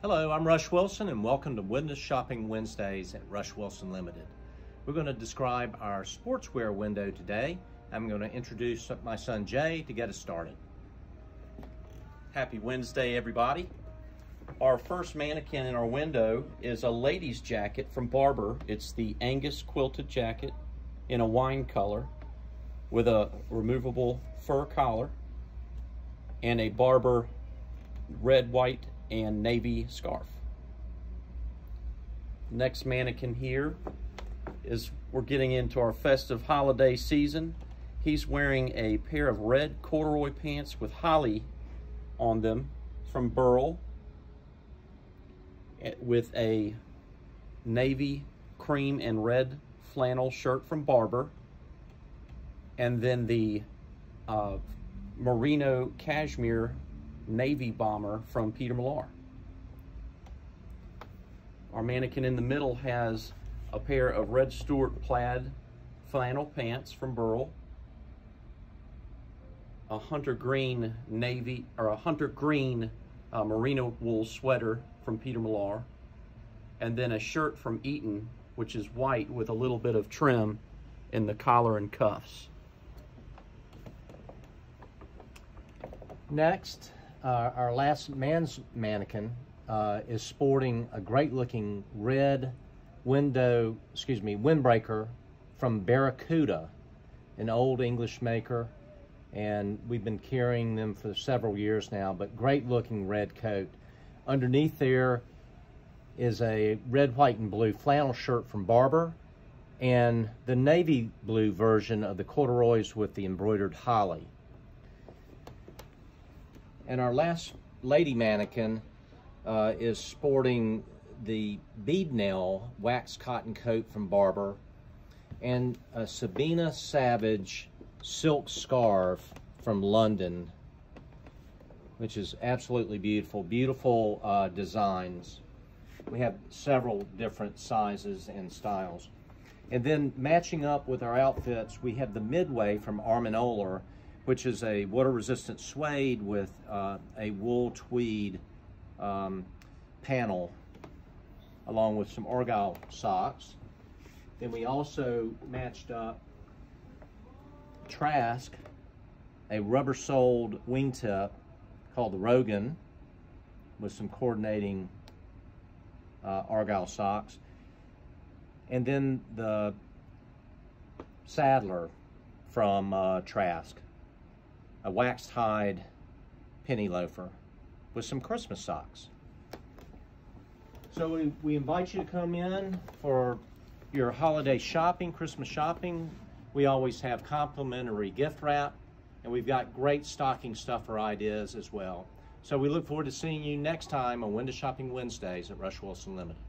Hello, I'm Rush Wilson and welcome to Window Shopping Wednesdays at Rush Wilson Limited. We're going to describe our sportswear window today. I'm going to introduce my son Jay to get us started. Happy Wednesday, everybody. Our first mannequin in our window is a lady's jacket from Barbour. It's the Angus quilted jacket in a wine color with a removable fur collar and a Barbour red, white, and navy scarf. Next mannequin here is we're getting into our festive holiday season. He's wearing a pair of red corduroy pants with holly on them from Berle eh, with a navy cream and red flannel shirt from Barbour and then the uh, merino cashmere navy bomber from Peter Millar. Our mannequin in the middle has a pair of red Stuart plaid flannel pants from Berle, a hunter green navy or a hunter green uh, merino wool sweater from Peter Millar, and then a shirt from Eton, which is white with a little bit of trim in the collar and cuffs. Next, uh, our last man's mannequin uh, is sporting a great looking red window, excuse me, windbreaker from Baracuta, an old English maker. And we've been carrying them for several years now, but great looking red coat. Underneath there is a red, white, and blue flannel shirt from Barbour and the navy blue version of the corduroys with the embroidered holly. And our last lady mannequin uh, is sporting the Beadnell wax cotton coat from Barbour and a Sabina Savage silk scarf from London, which is absolutely beautiful. Beautiful uh, designs. We have several different sizes and styles. And then matching up with our outfits, we have the Midway from Armin Oehler, which is a water-resistant suede with uh, a wool tweed um, panel along with some Argyle socks. Then we also matched up Trask, a rubber-soled wingtip called the Rogan with some coordinating uh, Argyle socks. And then the Saddler from uh, Trask a waxed hide penny loafer with some Christmas socks. So we, we invite you to come in for your holiday shopping, Christmas shopping. We always have complimentary gift wrap, and we've got great stocking stuffer ideas as well. So we look forward to seeing you next time on Window Shopping Wednesdays at Rush Wilson Limited.